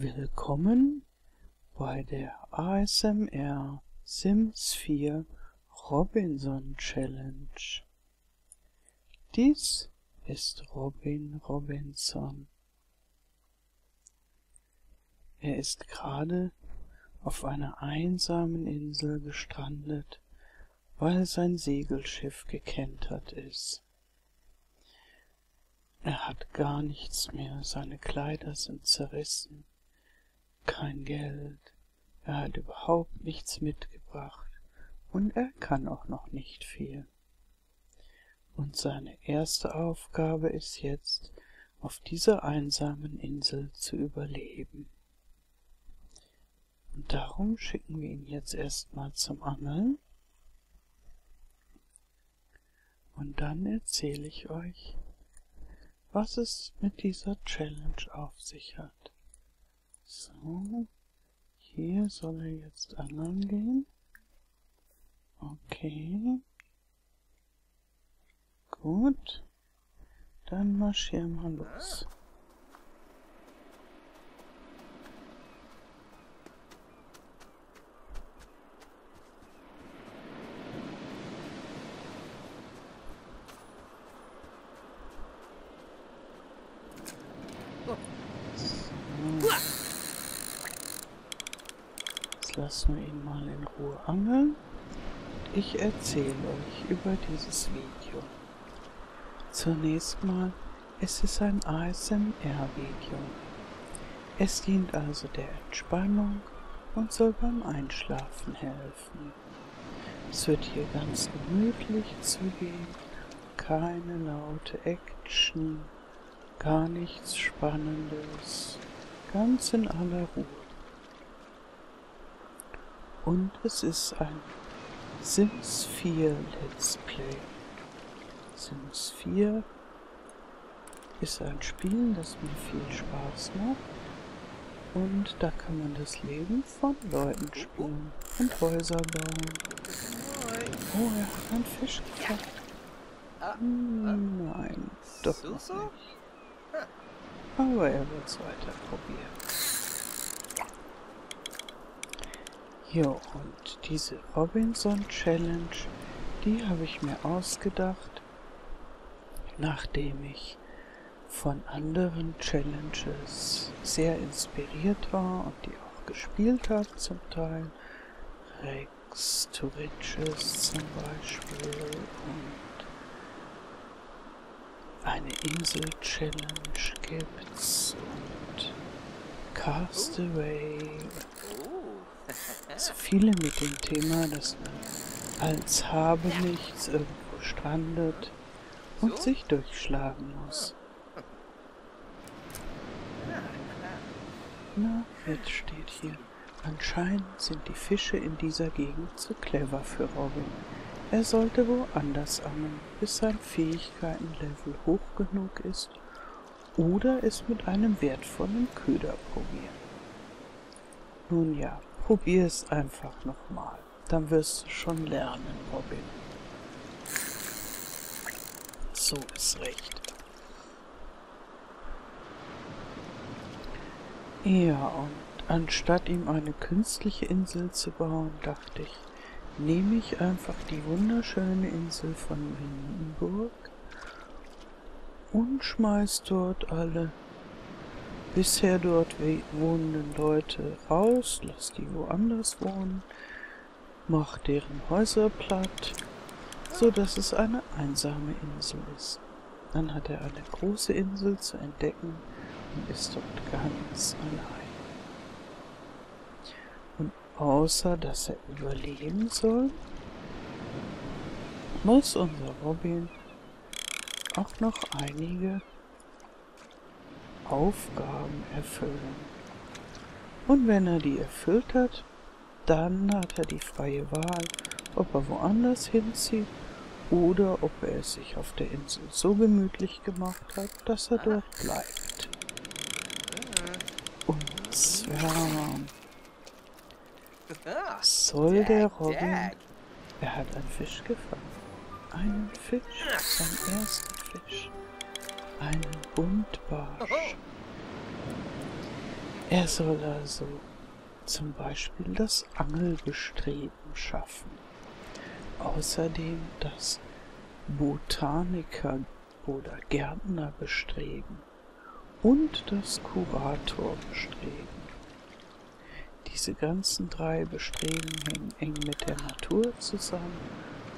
Willkommen bei der ASMR Sims 4 Robinson Challenge. Dies ist Robin Robinson. Er ist gerade auf einer einsamen Insel gestrandet, weil sein Segelschiff gekentert ist. Er hat gar nichts mehr, seine Kleider sind zerrissen, kein Geld, er hat überhaupt nichts mitgebracht und er kann auch noch nicht viel. Und seine erste Aufgabe ist jetzt, auf dieser einsamen Insel zu überleben. Und darum schicken wir ihn jetzt erstmal zum Angeln. Und dann erzähle ich euch, was es mit dieser Challenge auf sich hat. So, hier soll er jetzt angeln gehen. Okay. Gut. Dann marschieren wir los. lassen wir Ruhe angeln. Ich erzähle euch über dieses Video. Zunächst mal, es ist ein ASMR-Video. Es dient also der Entspannung und soll beim Einschlafen helfen. Es wird hier ganz gemütlich zugehen, keine laute Action, gar nichts Spannendes, ganz in aller Ruhe. Und es ist ein Sims 4 Let's Play. Sims 4 ist ein Spiel, das mir viel Spaß macht. Und da kann man das Leben von Leuten spielen und Häuser bauen. Oh, er hat einen Fisch gefangen. Hm, nein, doch nicht. Aber er wird es weiter probieren. Ja, und diese Robinson Challenge, die habe ich mir ausgedacht, nachdem ich von anderen Challenges sehr inspiriert war und die auch gespielt habe zum Teil. Rex to Riches zum Beispiel und eine Insel-Challenge gibt's und Castaway so viele mit dem Thema, dass man als habe nichts irgendwo strandet und sich durchschlagen muss. Na, jetzt steht hier. Anscheinend sind die Fische in dieser Gegend zu clever für Robin. Er sollte woanders angeln, bis sein Fähigkeitenlevel hoch genug ist oder es mit einem wertvollen Köder probieren. Nun ja, Probier es einfach nochmal. Dann wirst du schon lernen, Robin. So ist recht. Ja, und anstatt ihm eine künstliche Insel zu bauen, dachte ich, nehme ich einfach die wunderschöne Insel von Windenburg und schmeiß dort alle bisher dort wohnenden Leute raus, lass die woanders wohnen, mach deren Häuser platt, so dass es eine einsame Insel ist. Dann hat er eine große Insel zu entdecken und ist dort ganz allein. Und außer dass er überleben soll, muss unser Robin auch noch einige Aufgaben erfüllen. Und wenn er die erfüllt hat, dann hat er die freie Wahl, ob er woanders hinzieht oder ob er es sich auf der Insel so gemütlich gemacht hat, dass er dort bleibt. Und zwar soll der Robin, er hat einen Fisch gefangen, einen Fisch, sein erster Fisch einen Buntbarsch. Er soll also zum Beispiel das Angelbestreben schaffen. Außerdem das Botaniker- oder Gärtnerbestreben und das Kuratorbestreben. Diese ganzen drei Bestreben hängen eng mit der Natur zusammen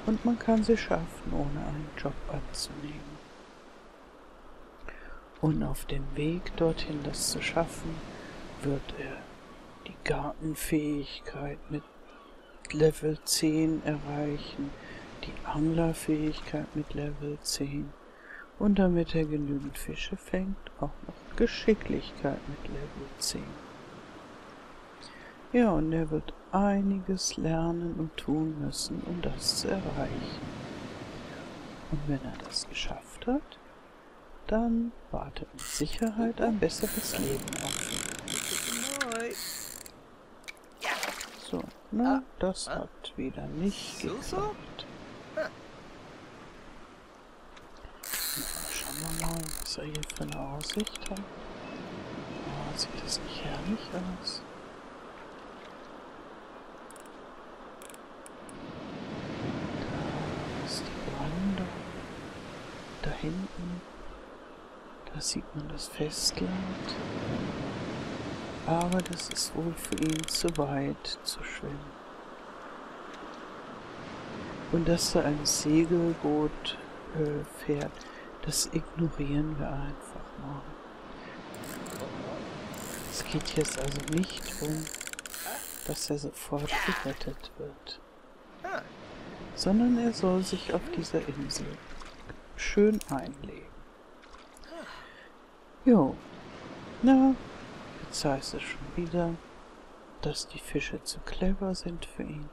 und man kann sie schaffen, ohne einen Job anzunehmen. Und auf dem Weg dorthin, das zu schaffen, wird er die Gartenfähigkeit mit Level 10 erreichen, die Anglerfähigkeit mit Level 10 und damit er genügend Fische fängt, auch noch Geschicklichkeit mit Level 10. Ja, und er wird einiges lernen und tun müssen, um das zu erreichen. Und wenn er das geschafft hat, dann wartet mit Sicherheit ein besseres Leben auf ihn. So, na, das hat wieder nicht geklappt. Schauen wir mal, was er hier für eine Aussicht hat. Oh, sieht das nicht herrlich aus? Da ist die Brandung. Da hinten, sieht man das Festland aber das ist wohl für ihn zu weit zu schwimmen. Und dass da ein Segelboot äh, fährt, das ignorieren wir einfach mal. Es geht jetzt also nicht um, dass er sofort gerettet wird, sondern er soll sich auf dieser Insel schön einleben. Jo, na, Jetzt heißt es schon wieder, dass die Fische zu clever sind für ihn.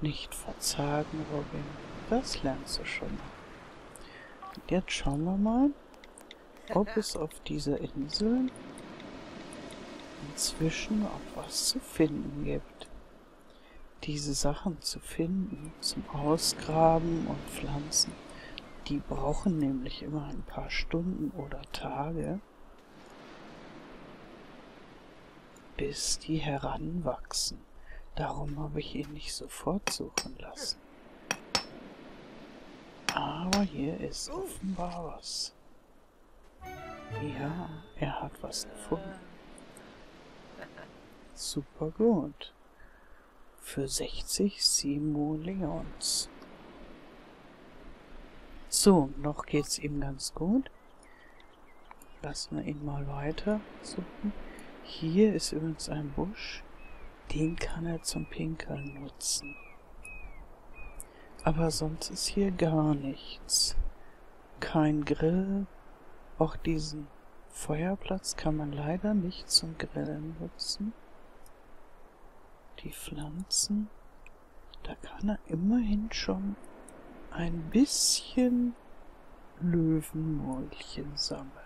Nicht verzagen, Robin. Das lernst du schon noch. Und jetzt schauen wir mal, ob es auf dieser Insel inzwischen auch was zu finden gibt. Diese Sachen zu finden, zum Ausgraben und Pflanzen, die brauchen nämlich immer ein paar Stunden oder Tage. Bis die heranwachsen. Darum habe ich ihn nicht sofort suchen lassen. Aber hier ist offenbar was. Ja, er hat was gefunden. Super gut. Für 60 Simoleons. So, noch geht's ihm ganz gut. Lassen wir ihn mal weiter suchen. Hier ist übrigens ein Busch, den kann er zum Pinkeln nutzen. Aber sonst ist hier gar nichts. Kein Grill. Auch diesen Feuerplatz kann man leider nicht zum Grillen nutzen. Die Pflanzen, da kann er immerhin schon ein bisschen Löwenmäulchen sammeln.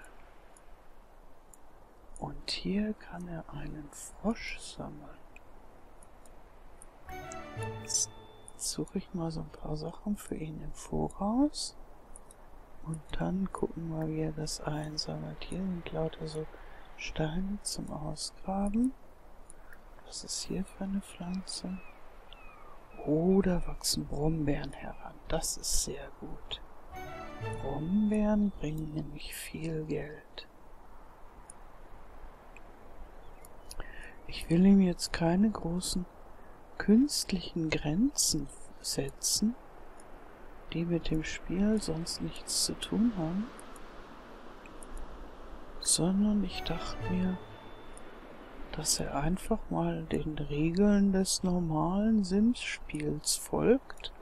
Und hier kann er einen Frosch sammeln. Jetzt suche ich mal so ein paar Sachen für ihn im Voraus. Und dann gucken wir, wie er das einsammelt. Hier sind lauter so Steine zum Ausgraben. Was ist hier für eine Pflanze? Oh, da wachsen Brombeeren heran. Das ist sehr gut. Brombeeren bringen nämlich viel Geld. Ich will ihm jetzt keine großen künstlichen Grenzen setzen, die mit dem Spiel sonst nichts zu tun haben, sondern ich dachte mir, dass er einfach mal den Regeln des normalen Sims-Spiels folgt.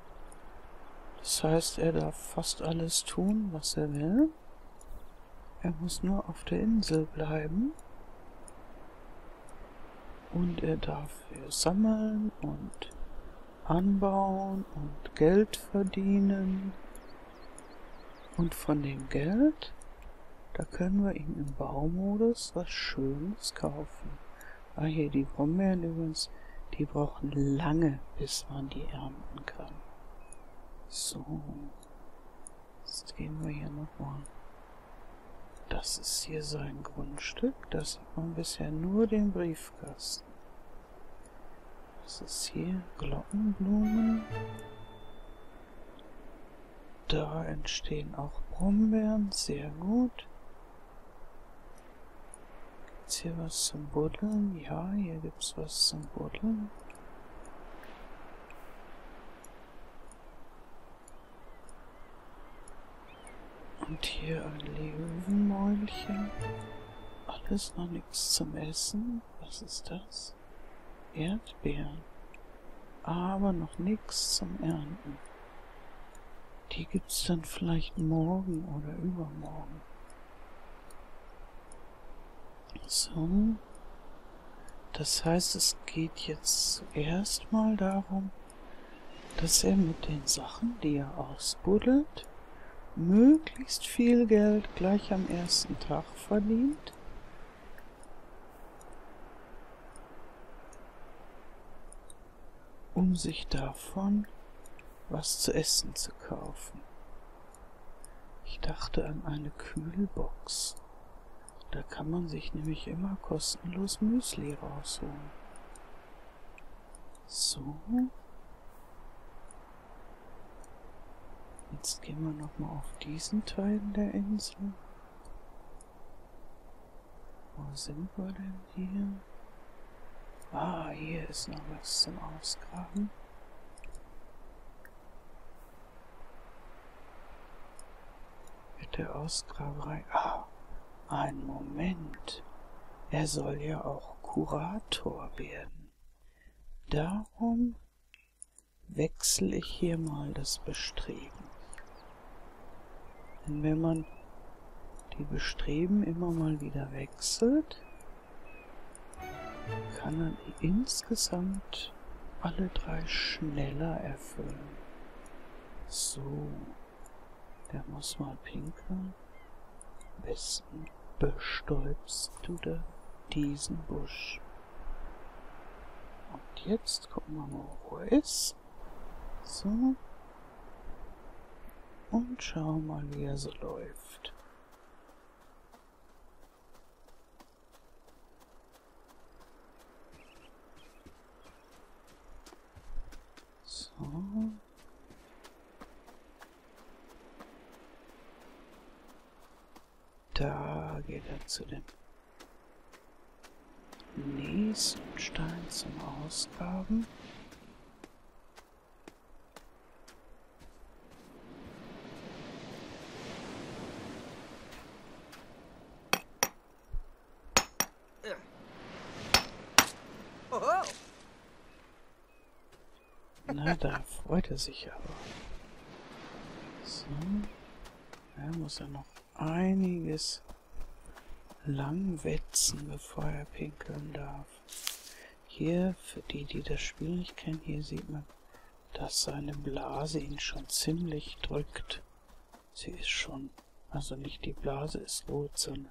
Das heißt, er darf fast alles tun, was er will. Er muss nur auf der Insel bleiben und er darf sammeln und anbauen und Geld verdienen. Und von dem Geld, da können wir ihm im Baumodus was Schönes kaufen. Ah, hier die Brombeeren übrigens, die brauchen lange, bis man die ernten kann. So. Jetzt gehen wir hier nochmal Das ist hier sein Grundstück. Da sieht man bisher nur den Briefkasten. Das ist hier Glockenblumen. Da entstehen auch Brombeeren. Sehr gut. Gibt's hier was zum Buddeln? Ja, hier gibt's was zum Buddeln. Und hier ein Löwenmäulchen. Alles noch nichts zum Essen. Was ist das? Erdbeeren. Aber noch nichts zum Ernten. Die gibt's dann vielleicht morgen oder übermorgen. So. Das heißt, es geht jetzt zuerst mal darum, dass er mit den Sachen, die er ausbuddelt, möglichst viel Geld gleich am ersten Tag verdient. um sich davon was zu essen zu kaufen. Ich dachte an eine Kühlbox. Da kann man sich nämlich immer kostenlos Müsli rausholen. So. Jetzt gehen wir nochmal auf diesen Teil der Insel. Wo sind wir denn hier? Ah, hier ist noch was zum Ausgraben. Mit der Ausgraberei. Ah, ein Moment. Er soll ja auch Kurator werden. Darum wechsle ich hier mal das Bestreben. Denn wenn man die Bestreben immer mal wieder wechselt, kann man insgesamt alle drei schneller erfüllen. So, der muss mal pinkeln. Am besten bestäubst du da diesen Busch. Und jetzt gucken wir mal, wo er ist. So und schau mal, wie er so läuft. So. Da geht er zu dem nächsten Stein zum Ausgraben. Na, da freut er sich aber. So. Er muss ja noch einiges lang wetzen, bevor er pinkeln darf. Hier, für die, die das Spiel nicht kennen, hier sieht man, dass seine Blase ihn schon ziemlich drückt. Sie ist schon, also nicht die Blase ist rot, sondern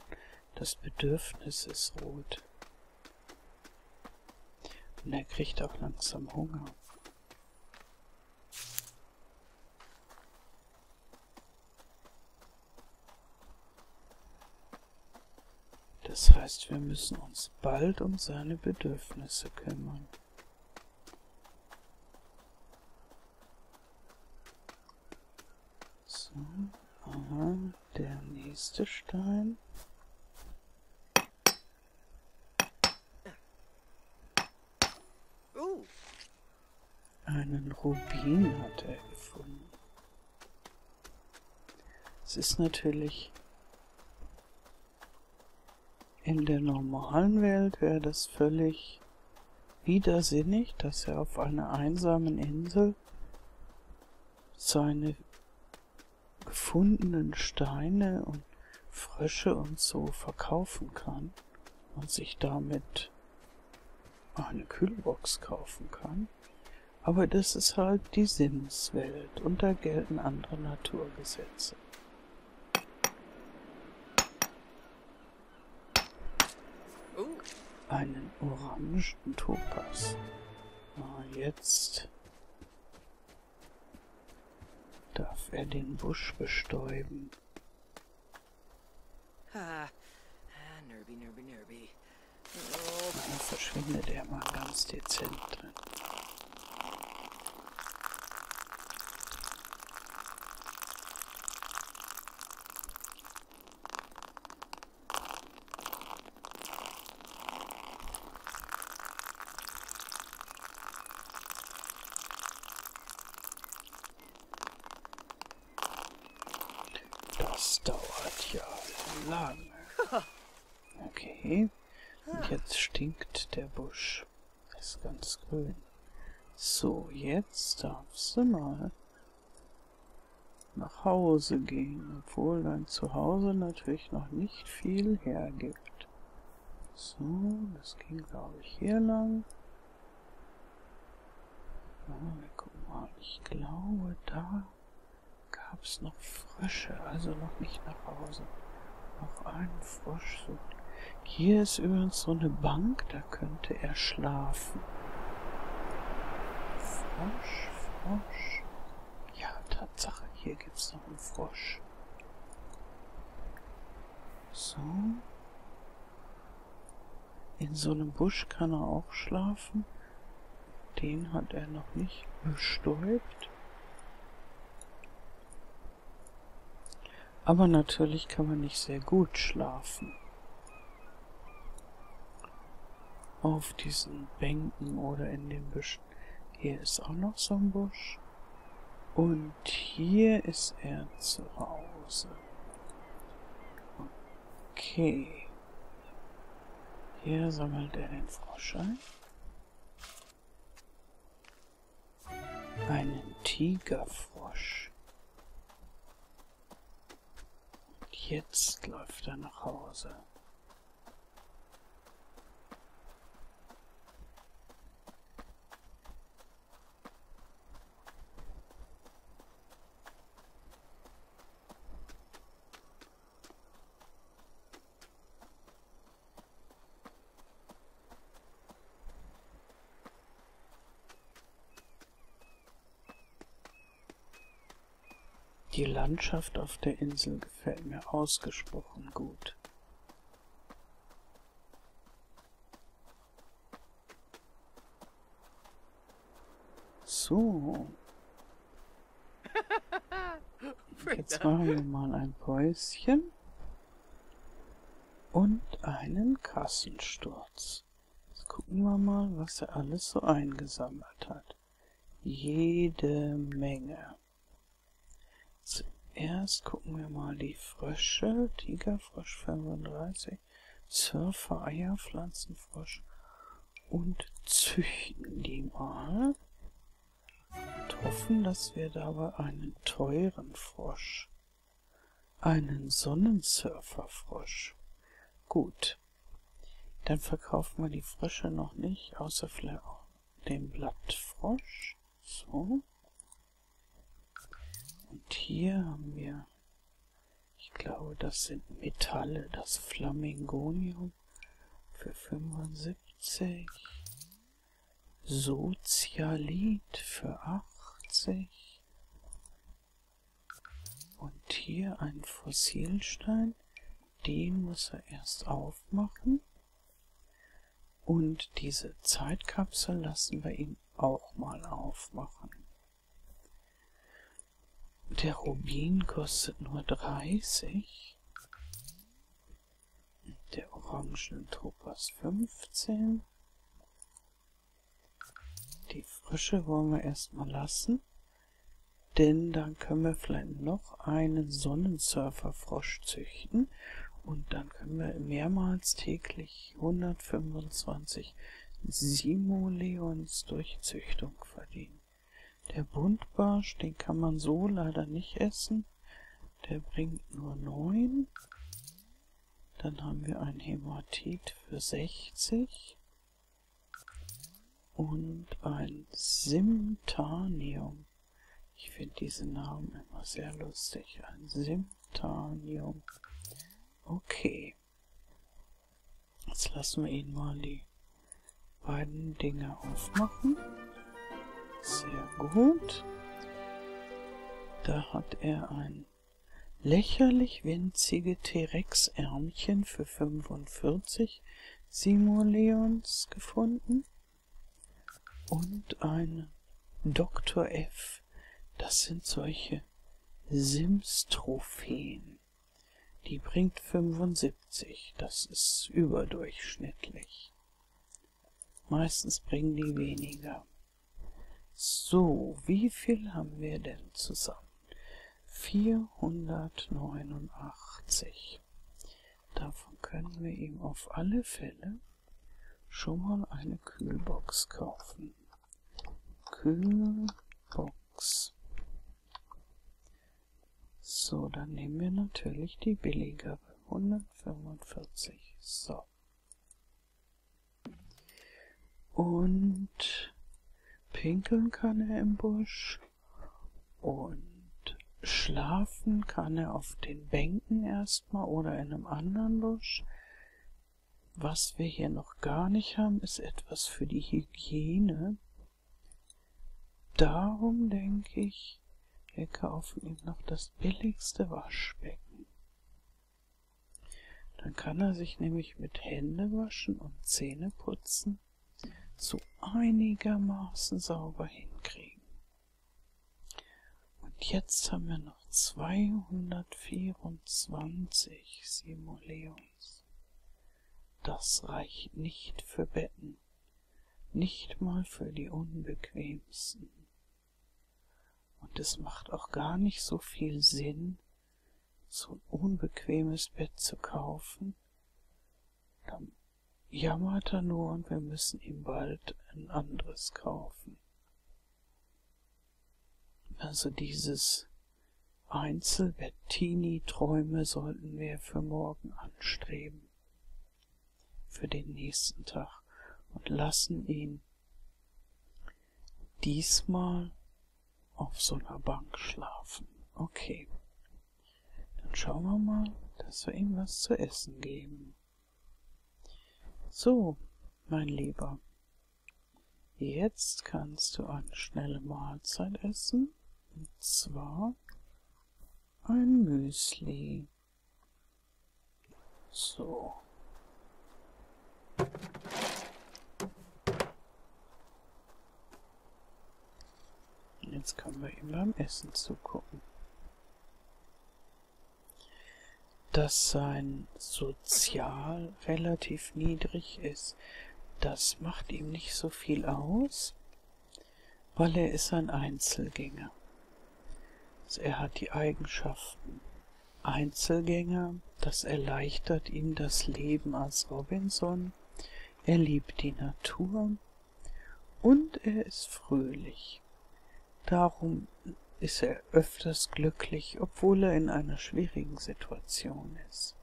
das Bedürfnis ist rot. Und er kriegt auch langsam Hunger. Das heißt, wir müssen uns bald um seine Bedürfnisse kümmern. So, aha, der nächste Stein. Einen Rubin hat er gefunden. Es ist natürlich in der normalen Welt wäre das völlig widersinnig, dass er auf einer einsamen Insel seine gefundenen Steine und Frösche und so verkaufen kann und sich damit eine Kühlbox kaufen kann. Aber das ist halt die Sims-Welt und da gelten andere Naturgesetze. Einen orangen Topas. Ah, jetzt darf er den Busch bestäuben. Ah, nerby, nerby, nerby. Oh, Da verschwindet er mal ganz dezent drin. Das dauert ja lange. Okay. Und jetzt stinkt der Busch. Ist ganz grün. So, jetzt darfst du mal nach Hause gehen, obwohl dein Zuhause natürlich noch nicht viel hergibt. So, das ging glaube ich hier lang. Ja, wir mal. Ich glaube, da gab es noch Frösche, also noch nicht nach Hause. Noch einen Frosch suchen. Hier ist übrigens so eine Bank, da könnte er schlafen. Frosch, Frosch. Ja, Tatsache, hier gibt's noch einen Frosch. So. In so einem Busch kann er auch schlafen. Den hat er noch nicht bestäubt. Aber natürlich kann man nicht sehr gut schlafen. Auf diesen Bänken oder in den Büschen. Hier ist auch noch so ein Busch. Und hier ist er zu Hause. Okay. Hier sammelt er den Frosch ein. Einen Tigerfrosch. Und jetzt läuft er nach Hause. Die Landschaft auf der Insel gefällt mir ausgesprochen gut. So. Jetzt machen wir mal ein Päuschen und einen Kassensturz. Jetzt gucken wir mal, was er alles so eingesammelt hat. Jede Menge. Zuerst gucken wir mal die Frösche. Tigerfrosch 35, Surfer, Eier, Pflanzenfrosch und züchten die mal. Und hoffen, dass wir dabei einen teuren Frosch, einen Sonnensurferfrosch. Gut, dann verkaufen wir die Frösche noch nicht, außer vielleicht auch den Blattfrosch. So. Und hier haben wir, ich glaube, das sind Metalle, das Flamingonium für 75, Sozialit für 80 und hier ein Fossilstein, den muss er erst aufmachen und diese Zeitkapsel lassen wir ihn auch mal aufmachen. Der Rubin kostet nur 30. Der Orangen Topaz 15. Die Frische wollen wir erstmal lassen. Denn dann können wir vielleicht noch einen Sonnensurferfrosch züchten. Und dann können wir mehrmals täglich 125 Simoleons durch Züchtung verdienen. Der Buntbarsch, den kann man so leider nicht essen. Der bringt nur 9. Dann haben wir ein Hämatit für 60. Und ein Simtanium. Ich finde diese Namen immer sehr lustig. Ein Simtanium. Okay. Jetzt lassen wir ihn mal die beiden Dinge aufmachen. Sehr gut. Da hat er ein lächerlich winzige T-Rex-Ärmchen für 45 Simoleons gefunden und eine Dr. F. Das sind solche Sims-Trophäen. Die bringt 75. Das ist überdurchschnittlich. Meistens bringen die weniger. So, wie viel haben wir denn zusammen? 489. Davon können wir ihm auf alle Fälle schon mal eine Kühlbox kaufen. Kühlbox. So, dann nehmen wir natürlich die billigere. 145. So. Und pinkeln kann er im Busch. Und schlafen kann er auf den Bänken erstmal oder in einem anderen Busch. Was wir hier noch gar nicht haben, ist etwas für die Hygiene. Darum denke ich, wir kaufen ihm noch das billigste Waschbecken. Dann kann er sich nämlich mit Hände waschen und Zähne putzen so einigermaßen sauber hinkriegen. Und jetzt haben wir noch 224 Simoleons. Das reicht nicht für Betten, nicht mal für die unbequemsten. Und es macht auch gar nicht so viel Sinn, so ein unbequemes Bett zu kaufen. Dann jammert er nur und wir müssen ihm bald ein anderes kaufen. Also dieses Einzelbettini-Träume sollten wir für morgen anstreben. Für den nächsten Tag. Und lassen ihn diesmal auf so einer Bank schlafen. Okay. Dann schauen wir mal, dass wir ihm was zu essen geben. So, mein Lieber. Jetzt kannst du eine schnelle Mahlzeit essen. Und zwar ein Müsli. So. Jetzt können wir ihm beim Essen zugucken. Dass sein Sozial relativ niedrig ist, das macht ihm nicht so viel aus, weil er ist ein Einzelgänger. Also er hat die Eigenschaften Einzelgänger, das erleichtert ihm das Leben als Robinson, er liebt die Natur und er ist fröhlich. Darum ist er öfters glücklich, obwohl er in einer schwierigen Situation ist.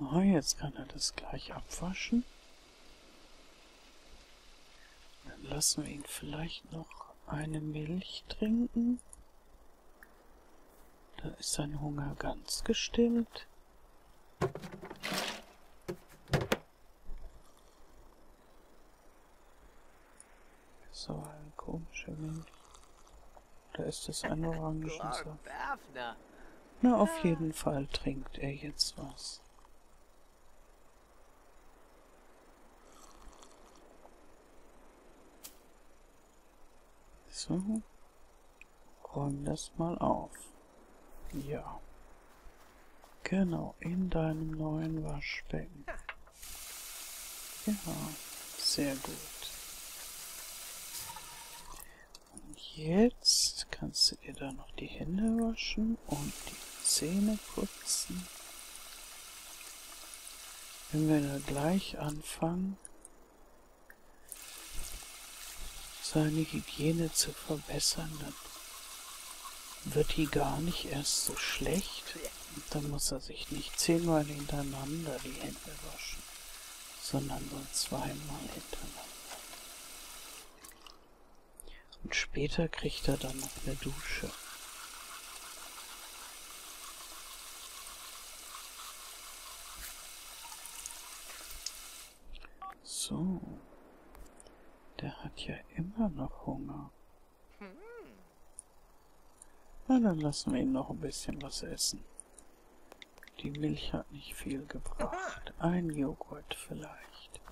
Oh, jetzt kann er das gleich abwaschen. Dann lassen wir ihn vielleicht noch eine Milch trinken. Da ist sein Hunger ganz gestillt. So eine Milch. Da ist es ein Orangensaft. Na, auf jeden Fall trinkt er jetzt was. So. Räum das mal auf. Ja. Genau, in deinem neuen Waschbecken. Ja, sehr gut. Jetzt kannst du dir da noch die Hände waschen und die Zähne putzen. Wenn wir da gleich anfangen, seine Hygiene zu verbessern, dann wird die gar nicht erst so schlecht. Und dann muss er sich nicht zehnmal hintereinander die Hände waschen, sondern nur zweimal hintereinander. Und später kriegt er dann noch eine Dusche. So. Der hat ja immer noch Hunger. Na, dann lassen wir ihn noch ein bisschen was essen. Die Milch hat nicht viel gebracht. Ein Joghurt vielleicht.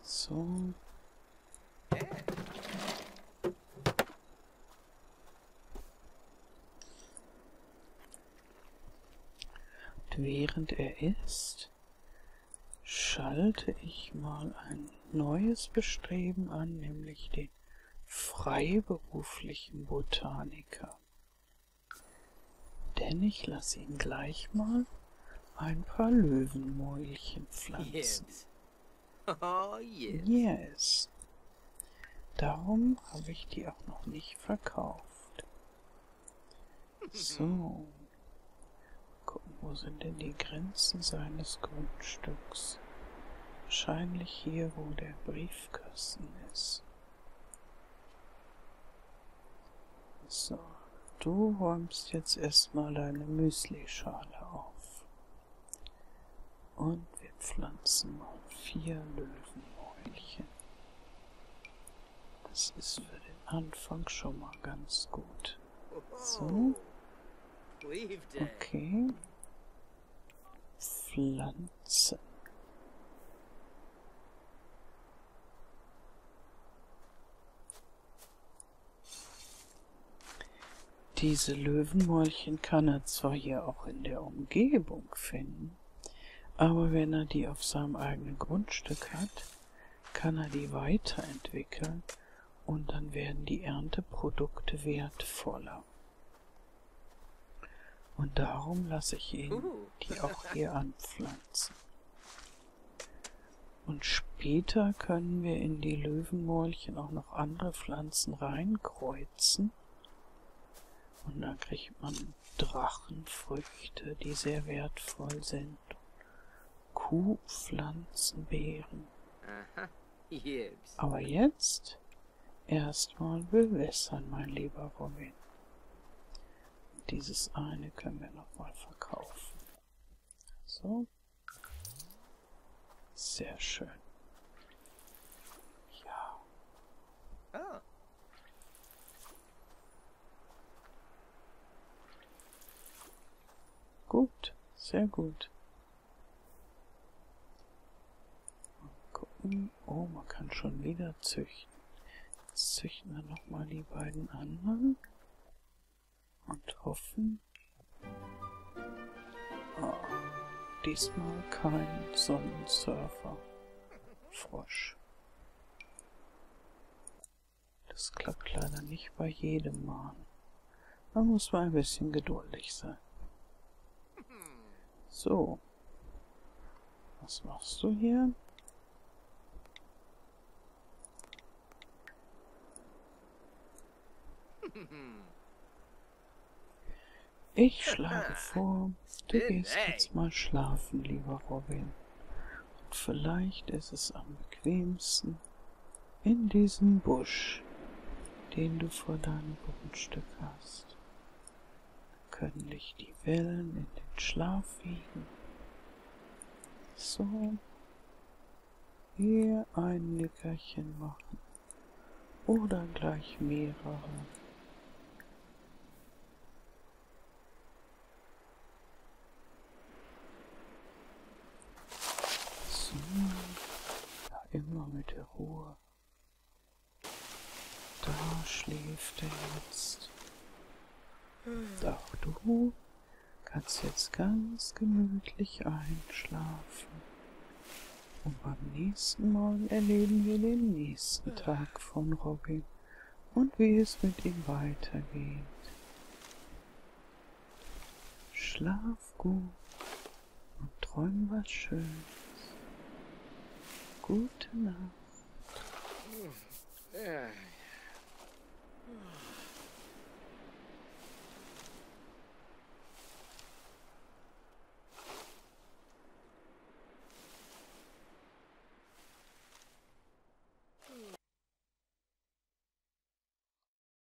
So. Während er isst, schalte ich mal ein neues Bestreben an, nämlich den freiberuflichen Botaniker. Denn ich lasse ihn gleich mal ein paar Löwenmäulchen pflanzen. Yes. Oh, yes. Yes. Darum habe ich die auch noch nicht verkauft. So. Wo sind denn die Grenzen seines Grundstücks? Wahrscheinlich hier, wo der Briefkasten ist. So, du räumst jetzt erstmal deine Müslischale auf. Und wir pflanzen mal vier Löwenmäulchen. Das ist für den Anfang schon mal ganz gut. So, okay. Pflanzen. Diese Löwenmäulchen kann er zwar hier auch in der Umgebung finden, aber wenn er die auf seinem eigenen Grundstück hat, kann er die weiterentwickeln und dann werden die Ernteprodukte wertvoller. Und darum lasse ich ihn Uh. die auch hier anpflanzen. Und später können wir in die Löwenmäulchen auch noch andere Pflanzen reinkreuzen. Und dann kriegt man Drachenfrüchte, die sehr wertvoll sind. Kuhpflanzenbeeren. Aber jetzt erstmal bewässern, mein lieber Robin. Dieses eine können wir nochmal verkaufen. So. Sehr schön. Ja. Oh. Gut. Sehr gut. Mal gucken. Oh, man kann schon wieder züchten. Jetzt züchten wir nochmal die beiden anderen. Und hoffen. Oh, diesmal kein Sonnensurfer. Frosch. Das klappt leider nicht bei jedem Mal. Da muss man ein bisschen geduldig sein. So. Was machst du hier? Ich schlage vor, du gehst jetzt mal schlafen, lieber Robin. Und vielleicht ist es am bequemsten in diesem Busch, den du vor deinem Grundstück hast. Können dich die Wellen in den Schlaf wiegen. So. Hier ein Nickerchen machen. Oder gleich mehrere. So. Ja, der Ruhe. Da schläft er jetzt. Auch du kannst jetzt ganz gemütlich einschlafen. Und beim nächsten Mal erleben wir den nächsten Tag von Robin und wie es mit ihm weitergeht. Schlaf gut und träum was Schönes. Gute Nacht.